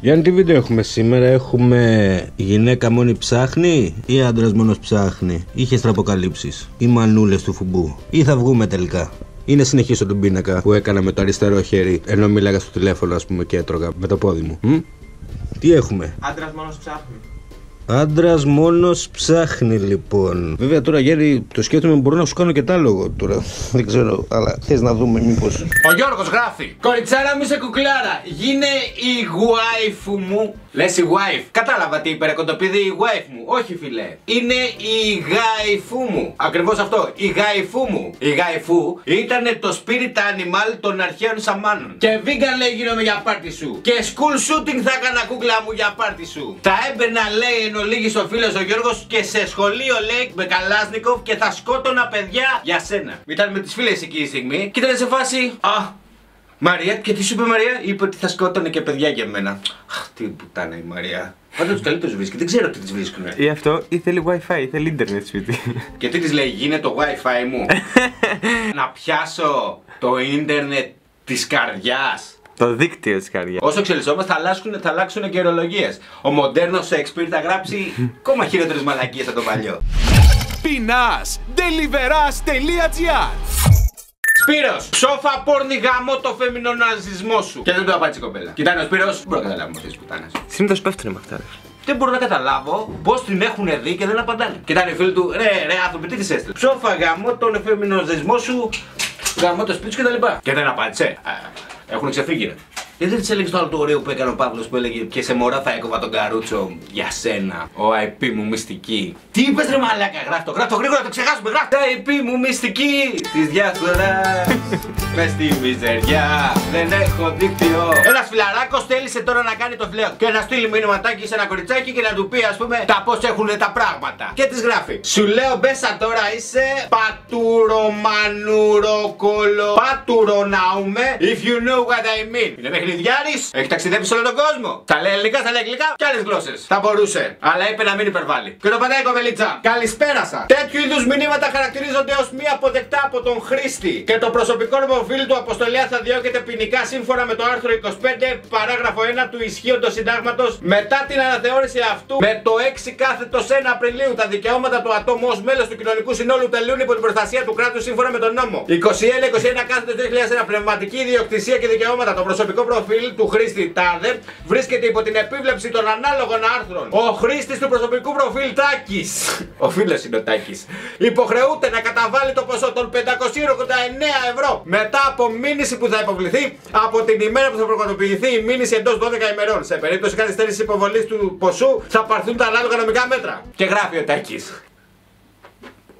Γιάννη, τι βίντεο έχουμε σήμερα. Έχουμε γυναίκα μόνη ψάχνει ή άντρας μόνος ψάχνει; Είχες τραποκαλύψεις ή μανούλες του φουμπού; Ή θα βγούμε τελικά; Είναι συνεχίσω τον πίνακα που έκανα με το αριστερό χέρι ενώ μίλαγα στο τηλέφωνο, ας πούμε, και έτρωγα με το πόδι μου. Μ; Τι έχουμε; Άντρας μόνος ψάχνει. Άντρας μόνος ψάχνει λοιπόν. Βέβαια τώρα Γέρι το σκέφτομαι μπορώ να σου κάνω και τα λόγο τώρα. Δεν ξέρω, αλλά θες να δούμε μήπως. Ο Γιώργος γράφει. Κοριτσάρα μου σε κουκλάρα. Γίνε η γουάιφου μου. Λες η wife. Κατάλαβα τι είπε, ρε κοντοπίδι, η wife μου. Όχι, φιλέ. Είναι η γάιφου μου. Ακριβώς αυτό. Η γάιφου μου. Η γάιφου ήταν το spirit animal των αρχαίων σαμάνων. Και vegan λέει γίνομαι για πάρτι σου. Και school shooting θα έκανα κούκλα μου για πάρτι σου. Θα έμπαινα λέει εν ολίγη ο φίλο ο Γιώργος και σε σχολείο λέει με καλάσνικοφ και θα σκότωνα παιδιά για σένα. Ήταν με τις φίλες εκεί η στιγμή και ήταν σε φάση. Α, Μαρία, και τι σου είπε η Μαρία, είπε ότι θα σκότωνε και παιδιά για μένα. Αχ, τι πουτάνα η Μαρία. Πάντα τους καλύτερου βρίσκει, δεν ξέρω τι τις βρίσκουν. Ή αυτό, ή θέλει wifi, ή θέλει ίντερνετ σπίτι. Και τι της λέει, γίνε το wifi μου. να πιάσω το ίντερνετ της καρδιάς. Το δίκτυο της καρδιά. Όσο εξελισσόμαστε θα αλλάξουν, θα αλλάξουν και ορολογίε. Ο μοντέρνος Σέξπιρ θα γράψει ακόμα χειρότερες μαλακίες από το παλιό. Πεινάς.deliveras.gr Σπύρος, ψόφα πόρνη γάμο το φεμινοναζισμό σου. Και δεν το απάντησε η κοπέλα. Κοιτάνε ο Σπύρος, δεν μπορώ να καταλάβω αυτέ τις πουτάνες. Συνήθως πέφτουνε με αυτά. ρε. Δεν μπορώ να καταλάβω πώς την έχουν δει και δεν απαντάνε. Κοιτάνε οι φίλοι του, ρε, ρε, άνθρωποι, τι της έστειλες; Ψόφα γάμο τον εφεμινοναζισμό σου, γάμο το σπίτι σου κτλ. Και, και δεν απάντησε. Α, Έχουν ξεφύγει, ρε. Γιατί δεν της έλεγες το άλλο το ωραίο που έκανε ο Παύλος που έλεγε Και σε μωρά θα έκοβα τον καρούτσο για σένα. Ο IP μου μυστική. Τι είπες ρε μαλάκα, γράφει το, γράφει το γρήγορα, το ξεχάσουμε, γράφει. Τα IP μου μυστική της διαφθορά. Μες στη μιζεριά, δεν έχω δίκτυο. Ένας φιλαράκος θέλησε τώρα να κάνει το φλέο και να στείλει μηνυματάκι σε ένα κοριτσάκι και να του πει, ας πούμε, τα πώς έχουν τα πράγματα. Και της γράφει. Σου λέω μπέσα τώρα είσαι πατουρομανουροκολο. Πατουρονάουμε. If you know what I mean. Είναι παιχνιδιάρη. Έχει ταξιδέψει σε όλο τον κόσμο. Τα λέει ελληνικά, τα λέει αγγλικά και άλλες γλώσσες. Θα μπορούσε. Αλλά είπε να μην υπερβάλλει. Και το πατάει η κοπελίτσα. Καλησπέρα σα. Τέτοιου είδους μηνύματα χαρακτηρίζονται ως μη αποδεκτά από τον χρήστη. Και το προσωπικό προφίλ του αποστολέα θα διώκεται ποινικά σύμφωνα με το άρθρο 25 παράγραφο 1 του ισχύοντος συντάγματος μετά την αναθεώρηση αυτού με το 6 κάθετος 1 Απριλίου τα δικαιώματα του ατόμου ως μέλος του κοινωνικού συνόλου τελούν υπό την προστασία του κράτους σύμφωνα με τον νόμο. 21-21 κάθετος 2001 πνευματική ιδιοκτησία και δικαιώματα. Το προσωπικό προφίλ του χρήστη ΤΑΔΕ βρίσκεται υπό την επίβλεψη των ανάλογων άρθρων. Ο χρήστης του προσωπικού προφίλ Τάκης. Ο φίλος είναι ο Τάκης. Υποχρεούται να καταβάλει το ποσό των 589 ευρώ μετά από μήνυση που θα υποβληθεί από την ημέρα που θα προκατοποιηθεί η μήνυση εντός 12 ημερών. Σε περίπτωση καθυστέρησης υποβολής του ποσού θα πάρθουν τα ανάλογα νομικά μέτρα. Και γράφει ο Τάκης.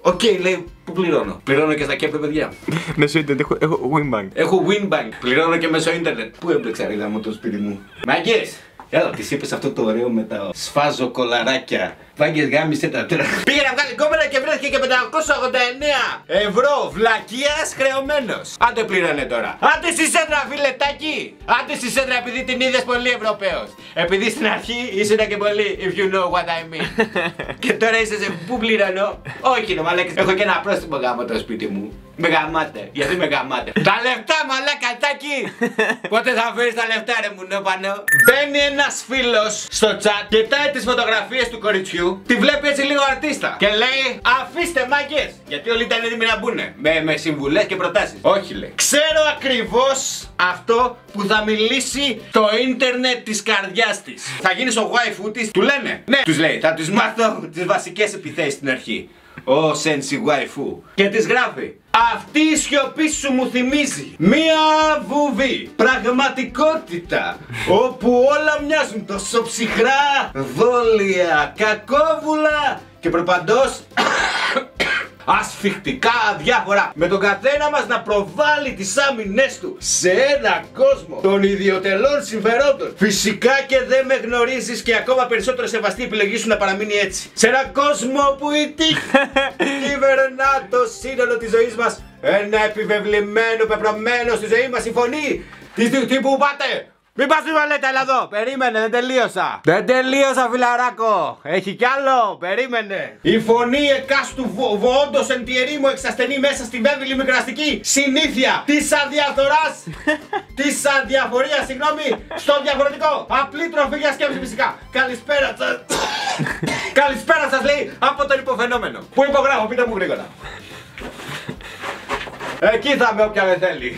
Οκ, λέει, πού πληρώνω; Πληρώνω και στα ΚΕΠ, παιδιά. Μέσω ίντερνετ έχω, έχω Winbank. Έχω Winbank. Πληρώνω και μέσω ίντερνετ. Πού έμπλεξα ρίδα μου το σπίτι μου; Μάγκες! Έλα, τη είπες αυτό το ωραίο με τα σφάζω κωλαράκια. Μάγκες γάμησέ τα τώρα. Πήγε να βγάλει γκόμενα και βρέθηκε και 589 ευρώ βλακίας χρεωμένος. Άντε πλήρωνε τώρα. Άντε στη σέντρα, φιλετάκι. Άντε στη σέντρα επειδή την είδες πολύ Ευρωπαίος. Επειδή στην αρχή ήσουν και πολύ if you know what I mean. και τώρα είσαι σε πού πληρώνω; Όχι, ρε μαλάκα. Έχω και ένα πρόστιμο γαμώ το σπίτι μου. Με γαμάτε. Γιατί με γαμάτε. τα λεφτά, μαλάκα, τάκι. Πότε θα φέρει τα λεφτά, ρε μου, πάνω. Μπαίνει ένας φίλος στο chat, κοιτάει τις φωτογραφίες του κοριτσιού, τη βλέπει έτσι λίγο αρτίστα. Και λέει, αφήστε μάγκες. Γιατί όλοι ήταν έτοιμοι να μπουνε. Με, με συμβουλές και προτάσεις. Όχι, λέει. Ξέρω ακριβώς αυτό που θα μιλήσει το ίντερνετ της καρδιάς της. Θα γίνεις ο waifu τη, του λένε. Ναι, τους λέει, θα τους μάθω τις βασικές επιθέσεις στην αρχή. Ω σένσι waifu. Και της γράφει. Αυτή η σιωπή σου μου θυμίζει Μία βουβή Πραγματικότητα Όπου όλα μοιάζουν τόσο ψυχρά Δόλια Κακόβουλα Και προπαντός ασφιχτικά αδιάφορα με τον καθένα μας να προβάλλει τις άμυνές του σε ένα κόσμο των ιδιωτελών συμφερόντων. Φυσικά και δεν με γνωρίζεις και ακόμα περισσότερο σεβαστή επιλογή σου να παραμείνει έτσι. Σε ένα κόσμο που η τύχη κυβερνά το σύνολο της ζωής μας ένα επιβεβλημένο, πεπρωμένο στη ζωή μας η φωνή της τι που πάτε Μην πας βαλέτα, έλα εδώ. Περίμενε, δεν τελείωσα. Δεν τελείωσα, φιλαράκο. Έχει κι άλλο. Περίμενε. Η φωνή εκάστου βο- βοόντος εν τη ερήμο εξασθενή μέσα στην βέβαιλη μικραστική συνήθεια της αδιαφορά. της αδιαφορίας, συγγνώμη, στο διαφορετικό. Απλή τροφή για σκέψη φυσικά. Καλησπέρα σα. Καλησπέρα σας, λέει από τον υποφαινόμενο. Πού υπογράφω, πείτε μου γρήγορα. Εκεί θα είμαι όποια με θέλει.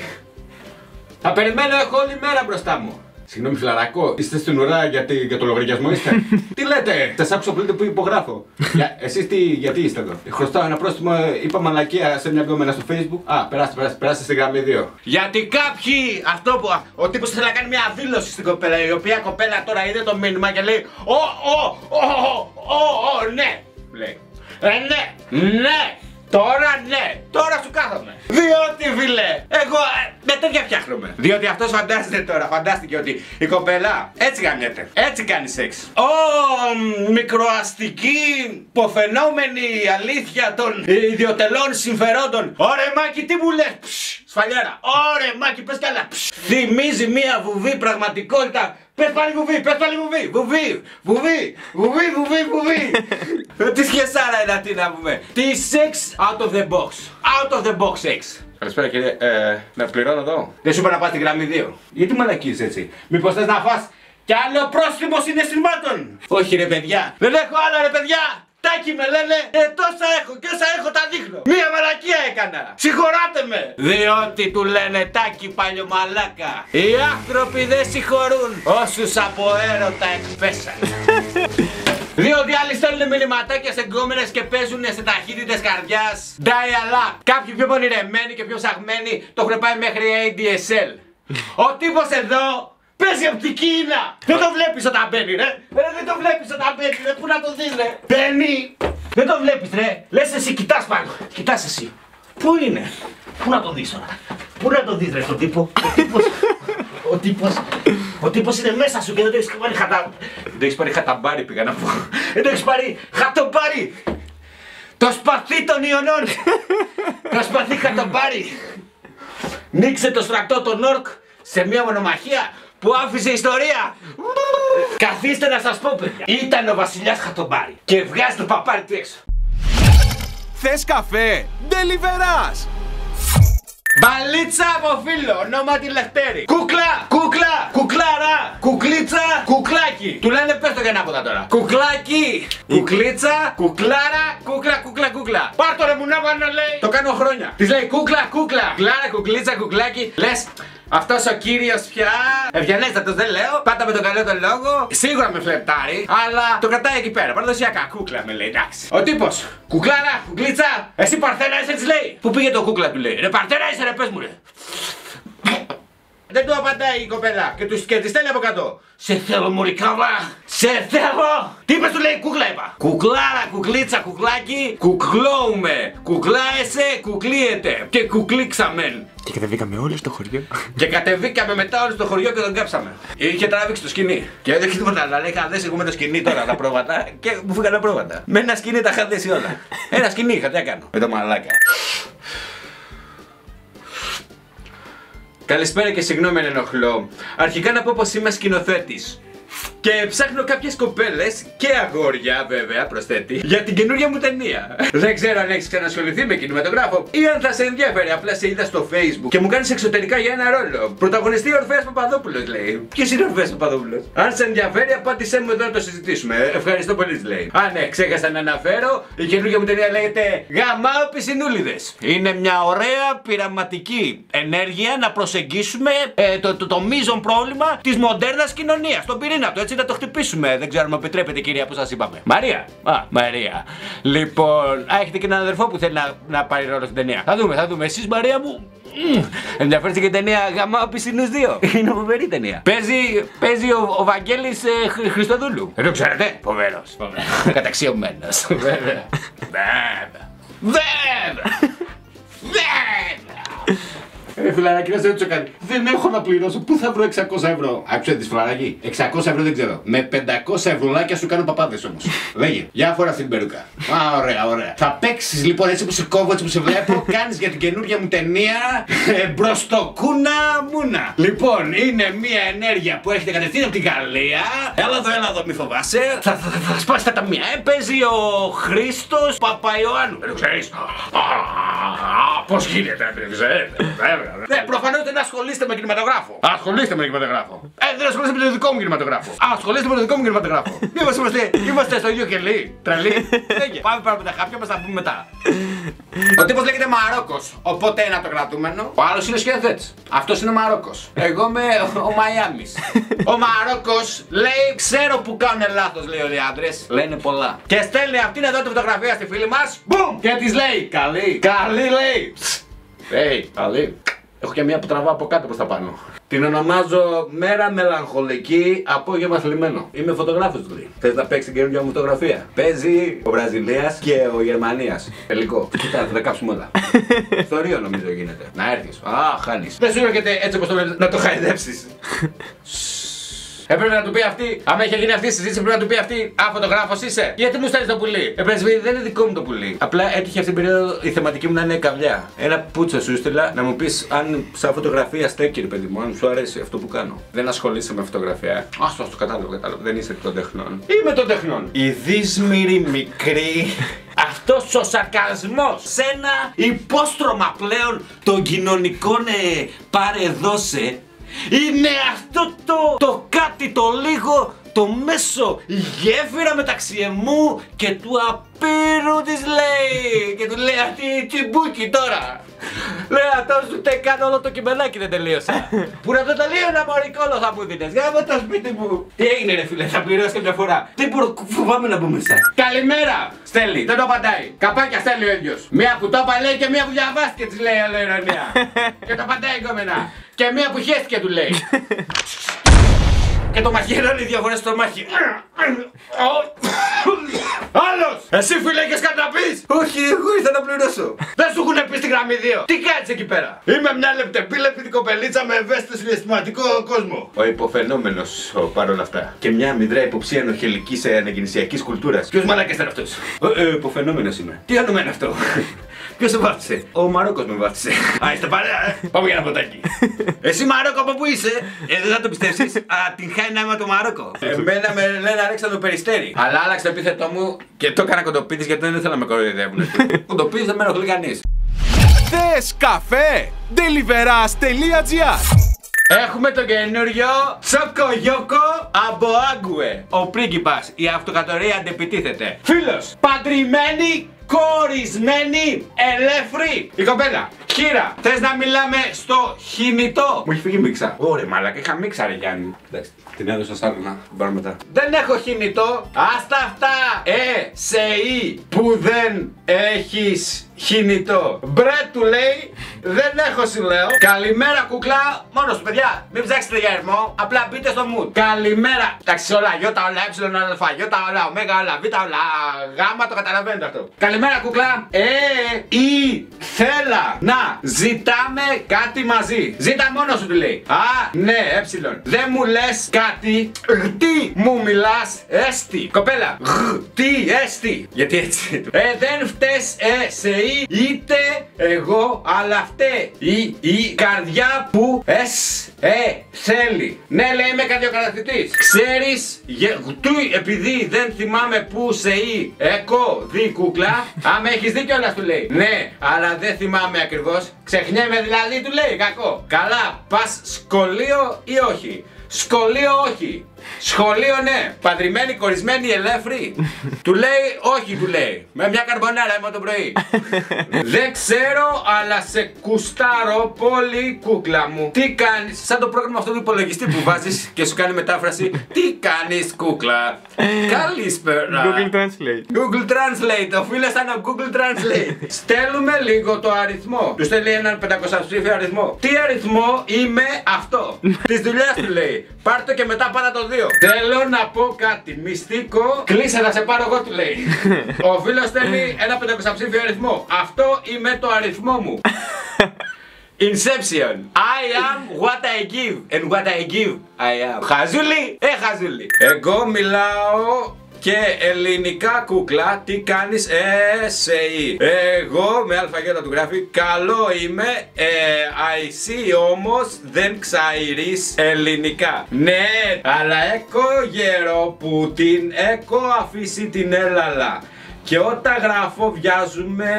Θα περιμένω, έχω όλη μέρα μπροστά μου. Συγγνώμη, φιλαράκο, είστε στην ουρά για, τη- για το λογαριασμό είστε; τι λέτε, σας άκουσα που λέτε που υπογράφω. για, εσείς τι, γιατί είστε εδώ; Χρωστάω ένα πρόστιμο, ε, είπα μαλακία σε μια γκόμενα στο facebook. Α, περάστε, περάστε, περάστε στη γραμμή 2. Γιατί κάποιοι, αυτό που, ο τύπος θέλει να κάνει μια δήλωση στην κοπέλα, η οποία κοπέλα τώρα είδε το μήνυμα και λέει Ω, ω, ω, ω, ω, ναι, λέει. Ε, ναι, ναι, Τώρα ναι, τώρα σου κάθομαι. Διότι φίλε, εγώ ε, με τέτοια φτιάχνομαι. Διότι αυτός φαντάζεται τώρα, φαντάστηκε ότι η κοπέλα έτσι γαμιέται. Έτσι κάνει σεξ. Ω, μ, μικροαστική, υποφαινόμενη αλήθεια των ιδιωτελών συμφερόντων. Ωρε Μάκη, τι μου λες, σφαλιέρα. Ωρε Μάκη, πες καλά. Ψ. Θυμίζει μία βουβή πραγματικότητα. Πες πάλι βουβή, πες πάλι βουβή, βουβή, βουβή, βουβή, βουβή, βουβή. Τι σχεσάρα είναι αυτή να πούμε. Τι sex out of the box. Out of the box sex. Καλησπέρα κύριε, ε, να πληρώνω εδώ. Δεν σου είπα να πας στην γραμμή 2. Γιατί μαλακίζεις έτσι; Μήπως θες να φας κι άλλο πρόστιμο συναισθημάτων; Όχι ρε παιδιά. Δεν έχω άλλα ρε παιδιά. Τάκι με λένε, ε τόσα έχω και όσα έχω τα δείχνω. Μία μαλακία έκανα. Συγχωράτε με. Διότι του λένε τάκι παλιωμαλάκα. Οι άνθρωποι δεν συγχωρούν όσους από έρωτα εκπέσαν. Διότι άλλοι στέλνουν μηνυματάκια σε γκόμενες και παίζουν σε ταχύτητες καρδιάς. Dial up. Κάποιοι πιο πονηρεμένοι και πιο ψαγμένοι το έχουν πάει μέχρι ADSL. Ο τύπος εδώ παίζει οπτική ίνα. Δεν το βλέπεις όταν μπαίνει ρε. ρε δεν το βλέπεις όταν μπαίνει ρε. Πού να το δεις ρε. Μπαίνει. Δεν το βλέπεις ρε. Λες εσύ κοιτάς πάνω. Κοιτάς εσύ. Πού είναι; Πού να το δεις τώρα; Πού να το δεις ρε τον τύπο; Ο τύπος. Ο τύπος, ο τύπος είναι μέσα σου και δεν το έχεις πάρει χατα... Δεν το έχεις πάρει χαταμπάρι πήγα να πω. Δεν το έχεις πάρει χατομπάρι. Το σπαθί των Ιωνών. το σπαθί χατομπάρι. Νίξε το στρατό των Ορκ σε μια μονομαχία που άφησε ιστορία. Καθίστε να σας πω παιδιά. Ήταν ο βασιλιάς Χατομπάρι και βγάζει το παπάρι του έξω. Θες καφέ, Ντελιβεράς. Μπαλίτσα από φίλο, ονόματι Λευτέρη. Κούκλα, κούκλα, κουκλάρα, κουκλίτσα, κουκλάκι. Του λένε πες το για να πω τα τώρα. Κουκλάκι, κουκλίτσα, κουκλάρα, κούκλα, κούκλα, κούκλα. Πάρ το ρε μου να πάνω λέει. Το κάνω χρόνια. Της λέει κούκλα, κούκλα. Κουκλάρα, κουκλίτσα, κουκλάκι. Λες. Αυτός ο κύριος πια. Ευγενέστατος δεν λέω. Πάντα με τον καλό τον λόγο. Σίγουρα με φλερτάρει. Αλλά το κρατάει εκεί πέρα. Παραδοσιακά. Κούκλα με λέει. Εντάξει. Ο τύπος. Κουκλάρα, κουκλίτσα. Εσύ παρθένα είσαι έτσι λέει. Πού πήγε το κούκλα του λέει. Ρε παρθένα είσαι ρε πες μου ρε. Δεν του απαντάει η κοπέλα και, τους, και τη στέλνει από κάτω. Σε θέλω μωρικάβα, σε θέλω. Τι είπες του λέει κούκλα είπα. Κουκλάρα, κουκλίτσα, κουκλάκι, κουκλώουμε. Κουκλάεσαι, κουκλίεται. Και κουκλίξαμεν. Και κατεβήκαμε όλοι στο χωριό. Και κατεβήκαμε μετά όλοι στο χωριό και τον κάψαμε. Είχε τράβηξει το σκηνή. Και δεν είχε τίποτα άλλο. Αλλά είχα δέσει εγώ με το σκηνή τώρα τα πρόβατα και μου φύγανε πρόβατα. Με ένα σκηνή τα είχα δέσει όλα. Ένα σκηνή είχα, τι να κάνω. Με το μαλάκα. Καλησπέρα και συγγνώμη αν ενοχλώ. Αρχικά να πω πως είμαι σκηνοθέτης. Και ψάχνω κάποιες κοπέλες και αγόρια βέβαια προσθέτει για την καινούργια μου ταινία. Δεν ξέρω αν έχεις ξανασχοληθεί με κινηματογράφο ή αν θα σε ενδιαφέρει. Απλά σε είδα στο facebook και μου κάνεις εξωτερικά για ένα ρόλο. Πρωταγωνιστή Ορφέας Παπαδόπουλος λέει. Ποιος είναι ο Ορφέας Παπαδόπουλος; Αν σε ενδιαφέρει απάντησέ μου εδώ να το συζητήσουμε. Ευχαριστώ πολύ της λέει. Α ναι, ξέχασα να αναφέρω. Η καινούργια μου ταινία λέγεται Γαμάω Πισινούλιδες. Είναι μια ωραία πειραματική ενέργεια να προσεγγίσουμε ε, το, το, το μείζον πρόβλημα της μοντέρνας κοινωνίας. Τον πυρήνα του, έτσι να το χτυπήσουμε. Δεν ξέρω αν μου επιτρέπετε, κυρία, που σας είπαμε. Μαρία. Α, Μαρία. Λοιπόν, α, έχετε και έναν αδερφό που θέλει να, να πάρει ρόλο στην ταινία. Θα δούμε, θα δούμε. Εσείς, Μαρία μου. μμ, Ενδιαφέρεστε και η ταινία Γαμάω Πισινούς 2. Είναι φοβερή ταινία. Παίζει, παίζει ο, ο Βαγγέλης ε, Χρυ- Χριστοδούλου. Δεν το ξέρετε. Φοβερός. Καταξιωμένος. Βέβαια. Βέβαια. Βέβαια. Βέβαια. Ε, φιλαράκι, να σε ρωτήσω κάτι. Δεν έχω να πληρώσω. Πού θα βρω 600 ευρώ; Άκουσε τη φιλαράκι. 600 ευρώ δεν ξέρω. Με 500 ευρουλάκια σου κάνω παπάδες όμως. Λέγε. Για φορά αυτή την περούκα. Α, ωραία, ωραία. Θα παίξεις λοιπόν έτσι που σε κόβω, έτσι που σε βλέπω. Κάνεις για την καινούργια μου ταινία. Ε, μπροστοκούνα μούνα. Λοιπόν, είναι μια ενέργεια που έχετε κατευθείαν από την Γαλλία. Έλα εδώ, έλα εδώ, μη φοβάσαι. Θα, θα, θα, θα σπάσει τα ταμεία. Ε, παίζει ο Χρήστος Παπαϊωάννου. Δεν το ξέρεις. Πώς γίνεται, δεν ξέρετε. Βέβαια. Ναι, προφανώς δεν ασχολείστε με κινηματογράφο. Ασχολείστε με κινηματογράφο. Ε, δεν ασχολείστε με το δικό μου κινηματογράφο. Ασχολείστε με το δικό μου κινηματογράφο. Μήπως είμαστε, είμαστε στο ίδιο κελί. Τρελή. Λέγε. Πάμε πάρουμε τα χάπια μας, θα πούμε μετά. Ο τύπος λέγεται Μαρόκος. Οπότε ένα το κρατούμενο. Ο άλλος είναι σκηνοθέτης. Αυτός είναι ο Μαρόκος. Εγώ είμαι ο Μαϊάμις. ο Μαρόκος λέει: Ξέρω που κάνουν λάθος, λέει όλοι οι άντρε. Λένε πολλά. Και στέλνει αυτήν εδώ τη φωτογραφία στη φίλη μας. Μπουμ! Και της λέει: Καλή, καλή λέει. Hey, καλή. Έχω και μία που τραβάω από κάτω προς τα πάνω. Την ονομάζω Μέρα Μελαγχολική Απόγευμα Θλιμμένο. Είμαι φωτογράφος του λέει. Θες να παίξεις την καινούργια μου φωτογραφία; Παίζει ο Βραζιλίας και ο Γερμανίας. Τελικό. Κοίτα, θα τα κάψουμε όλα. Στο Ρίο νομίζω γίνεται. Να έρθεις. Α, χάνεις. Δεν σου έρχεται έτσι όπως το λένε να το χαϊδέψεις. Έπρεπε να του πει αυτή, άμα είχε γίνει αυτή η συζήτηση, έπρεπε να του πει αυτή, Α, φωτογράφος είσαι. Γιατί μου στέλνεις το πουλί; Ε, πρεσβή, δεν είναι δικό μου το πουλί. Απλά έτυχε αυτή την περίοδο η θεματική μου να είναι καβλιά. Ένα πούτσο σου στείλα να μου πεις αν σαν φωτογραφία στέκει, ρε παιδί μου, αν σου αρέσει αυτό που κάνω. Δεν ασχολείσαι με φωτογραφία. Α, το το κατάλαβα, κατάλαβα. Δεν είσαι των τεχνών. Είμαι των τεχνών. Η δύσμηρη μικρή αυτός ο σαρκασμός σε ένα υπόστρωμα πλέον των κοινωνικών ε, πάρε δώσε είναι αυτό το, το κάτι το λίγο το μέσο γέφυρα μεταξύ εμού και του απείρου της λέει. Και του λέει αυτή τσιμπούκι τώρα Λέει αυτός σου τε κάνω όλο το κειμενάκι δεν τελείωσα Που να το τελείωνα μωρή κόλλο θα μου δίνες. Γάμω το σπίτι μου. Τι έγινε ρε φίλε θα πληρώσει και μια φορά. Τι μπορώ φοβάμαι να μπω μέσα Καλημέρα Στέλνει δεν το απαντάει. Καπάκια στέλνει ο ίδιος. Μία που το είπα λέει και μία που διαβάστηκε της λέει άλλο ηρωνία Και το απαντάει κομμένα Και μία που χέστηκε του λέει και το μαχαιρώνει δύο φορές στο μάχη. Άλλος! Εσύ φίλε έχεις κάτι να πεις! Όχι, εγώ ήρθα να πληρώσω. Δεν σου έχουν πει στη γραμμή 2. Τι κάνεις εκεί πέρα! Είμαι μια λεπτεπίλεπτη κοπελίτσα με ευαίσθητο συναισθηματικό κόσμο. Ο υποφαινόμενος παρόλα αυτά. Και μια μηδρά υποψία ενοχελικής αναγεννησιακής κουλτούρας. Ποιος μαλάκας ήταν αυτός! Ο ε, υποφαινόμενος είμαι. Τι όνομα είναι αυτό! Ποιος σε βάφτισε, Ο Μαρόκος με βάφτισε. Α, είστε παρέα, ε. Πάμε για ένα ποτάκι. Εσύ Μαρόκο από πού είσαι, Ε, δεν θα το πιστέψεις. Α, την χάει να είμαι το Μαρόκο. Εμένα με λένε Αλέξανδρο Περιστέρη. Αλλά άλλαξε το επίθετό μου και το έκανα κοντοπίτης γιατί δεν ήθελα να με κοροϊδεύουν. Κοντοπίτης δεν με ενοχλεί κανείς. Θες καφέ! Deliveras.gr Έχουμε το καινούριο Σοκογιόκο Αμποάγκουε. Ο πρίγκιπας, η αυτοκρατορία αντεπιτίθεται. Φίλος, παντρημένη, κορισμένη, ελεύθερη. Η κοπέλα, χείρα, θες να μιλάμε στο χινητό. Μου έχει φύγει μίξα. Ωραία, μαλάκα, είχα μίξα, ρε Γιάννη. Εντάξει, την έδωσα σαν να την πάρω μετά. Δεν έχω χινητό. Άστα αυτά. Ε, σε ή που δεν έχεις χινητό. Μπρε του λέει, δεν έχω σου λέω. Καλημέρα κουκλά, μόνος σου παιδιά. Μην ψάξετε για ερμό, απλά μπείτε στο mood. Καλημέρα. Εντάξει όλα, γιώτα όλα, ε, αλφα, γιώτα όλα, ωμέγα όλα, β όλα, γάμα το καταλαβαίνετε αυτό. Καλημέρα κουκλά. Ε, ή, θέλα να ζητάμε κάτι μαζί. Ζήτα μόνος σου του λέει. Α, ναι, ε. Δεν μου λες κάτι. Τι μου μιλάς, έστι. Κοπέλα. Τι, έστι. Γιατί έτσι. Ε, δεν φταίς ε, σε ή, είτε εγώ, αλλά φταίει η, η καρδιά που ες, ε, θέλει. Ναι, λέει είμαι καρδιοκαταθητής. Ξέρεις, τι, επειδή δεν θυμάμαι που σε ή, εκό, δι κούκλα, άμα έχεις δίκιο όλα του λέει. Ναι, αλλά δεν θυμάμαι ακριβώς. Ξεχνιέμαι δηλαδή του λέει, κακό. Καλά, πας σχολείο ή όχι. Σχολείο όχι. Σχολείο ναι. Παντρημένη, κορισμένη, ελεύθερη. του λέει, όχι, του λέει. Με μια καρμπονάρα είμαι το πρωί. Δεν ξέρω, αλλά σε κουστάρω πολύ, κούκλα μου. Τι κάνεις, σαν το πρόγραμμα αυτό του υπολογιστή που βάζεις και σου κάνει μετάφραση. Τι κάνεις, κούκλα; Καλησπέρα. Google Translate. Google Translate. Ο φίλο ήταν ο Google Translate. Στέλνουμε λίγο το αριθμό. Του στέλνει έναν 500 ψήφιο αριθμό. Τι αριθμό είμαι αυτό; Της δουλειάς του λέει. Πάρτε και μετά πάντα το 2. Θέλω να πω κάτι μυστικό. Κλείσε να σε πάρω εγώ, του λέει. Ο φίλος στέλνει ένα 500 ψήφιο αριθμό. Αυτό είμαι το αριθμό μου. Inception. I am what I give. And what I give, I am. Χαζούλη, ε χαζούλη. Εγώ μιλάω και ελληνικά κούκλα, τι κάνεις ε, σε ή. Εγώ με αλφαγέτα του γράφει Καλό είμαι, ε, see όμως δεν ξαειρείς ελληνικά Ναι, αλλά έκο γέρο που την έκο αφήσει την έλαλα και όταν γράφω βιάζουμε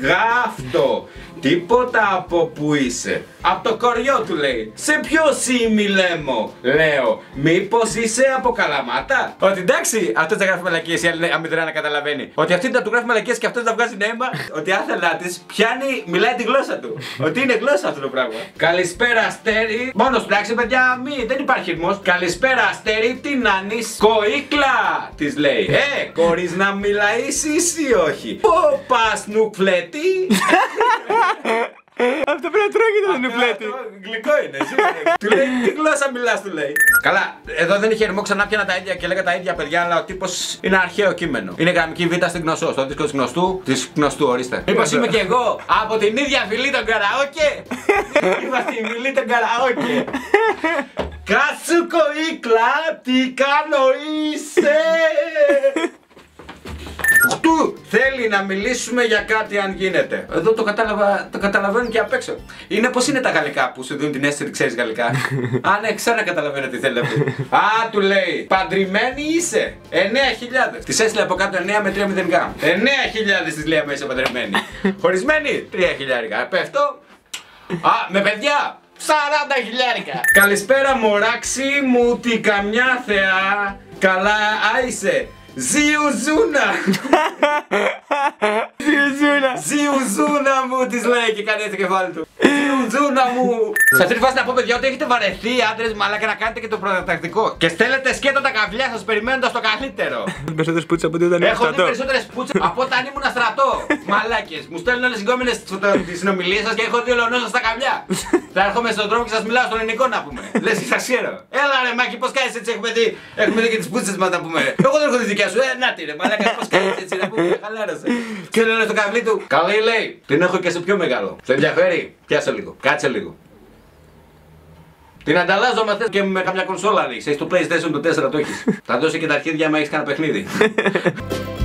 γάφτο Τίποτα από που είσαι. Από το κοριό του λέει. Σε ποιο σήμη λέμω, λέω. Μήπως είσαι από καλαμάτα; Ότι εντάξει, αυτός θα γράφει μαλακίες, η άλλη αμυδρά να καταλαβαίνει. Ότι αυτή θα του γράφει μαλακίες και αυτός θα βγάζει νέμα. ότι άθελά της πιάνει, μιλάει τη γλώσσα του. ότι είναι γλώσσα αυτό το πράγμα. Καλησπέρα, Αστέρι. Μόνος εντάξει, παιδιά, μη, δεν υπάρχει ρυθμός. Καλησπέρα, Αστέρι, τι να Κοίκλα, της λέει. Ε, χωρίς να μιλάει ή όχι. Πού πα, νουκλέτη. Αυτό πρέπει να τρώγεται το νουφλέτι. Γλυκό είναι, σίγουρα. Του λέει τι γλώσσα μιλάς, του λέει. Καλά, εδώ δεν είχε ερμό ξανά πιανα τα ίδια και λέγα τα ίδια παιδιά, αλλά ο τύπος είναι αρχαίο κείμενο. Είναι γραμμική β στην γνωστό, στο δίσκο της γνωστού. Της γνωστού, ορίστε. Μήπως είμαι και εγώ από την ίδια φυλή των καραόκε; Είμαστε η φυλή των καραόκε. Κάτσου Ήκλα, τι κάνω είσαι; Του θέλει να μιλήσουμε για κάτι αν γίνεται. Εδώ το κατάλαβα, το καταλαβαίνω και απ' έξω. Είναι πώ είναι τα γαλλικά που σου δίνουν την αίσθηση ότι ξέρεις γαλλικά. Α, ναι, ξανά καταλαβαίνω τι θέλει αυτή. Α, του λέει, παντρεμένη είσαι. 9.000. Τη έστειλε από κάτω 9 με 3 μηδενικά. 9.000 τη λέει άμα είσαι παντρεμένη. Χωρισμένη 3.000. Πέφτω. Α, με παιδιά. 40 χιλιάρικα. Καλησπέρα μωράξι μου τι καμιά θεά. Καλά άισε. Ζιουζούνα! Ζιουζούνα! Ζιουζούνα μου τη λέει και κάνει έτσι το κεφάλι του. Ζιουζούνα μου! Σε αυτή τη φάση να πω παιδιά ότι έχετε βαρεθεί άντρες μαλάκα να κάνετε και το προτακτικό. Και στέλνετε σκέτα τα καβλιά σας περιμένοντας το καλύτερο. Περισσότερες πούτσες από ό,τι όταν Έχω δει περισσότερες πούτσες από όταν ήμουν στρατό. Μαλάκες. Μου στέλνουν όλες οι γκόμενες τις συνομιλίες σας και έχω δει ολονό στα καβλιά. Θα έρχομαι στον δρόμο και σας μιλάω στον ελληνικό να πούμε. Λες και σας ξέρω. Έλα ρε Μάκη, πώς κάνεις έτσι έχουμε δει. Έχουμε δει και τις πούτσες μας να πούμε. Εγώ δεν έχω δει δικιά σου. Ε, να τη ρε, μαλάκα, πώς κάνεις έτσι να πούμε. Χαλάρωσες. Και λέει στο καβλί του. Καλή λέει. Την έχω και σε πιο μεγάλο. Σε ενδιαφέρει. Πιάσε λίγο. Κάτσε λίγο. Την ανταλλάζω με και με καμιά κονσόλα αν έχεις. Έχεις το PlayStation το 4 το έχεις. Θα δώσει και τα αρχίδια μα έχεις κανένα παιχνίδι.